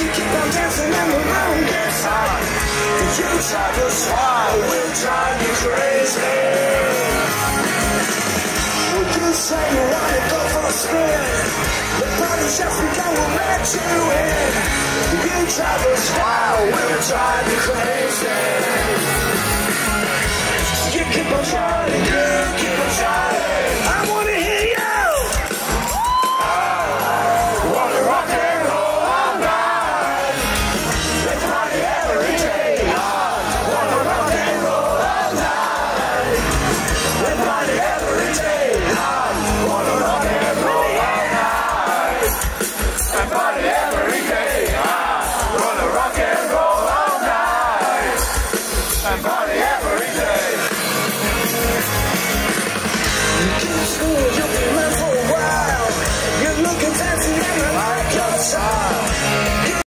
you keep on dancing and the gets. You drive us wild, we'll drive you crazy. You say you wanna go for a spin. The just begun, we'll let you in. You us wild, And every day. School, you've been around for a while. You're looking fancy and I like your style.